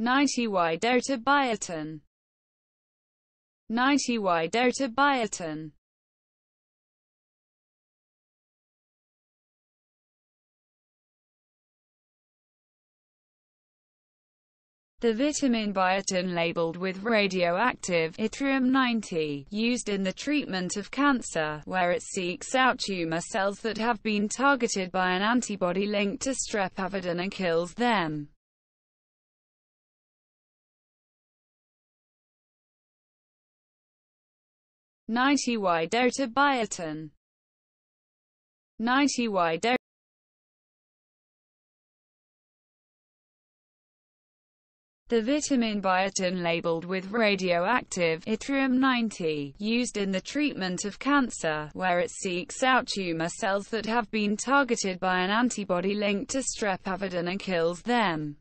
90Y DOTA biotin 90Y DOTA biotin The vitamin biotin labeled with radioactive yttrium-90, used in the treatment of cancer, where it seeks out tumor cells that have been targeted by an antibody linked to streptavidin and kills them. Ninety Y DOTA biotin Ninety Y DOTA The vitamin biotin labeled with radioactive yttrium-90, used in the treatment of cancer, where it seeks out tumor cells that have been targeted by an antibody linked to streptavidin and kills them.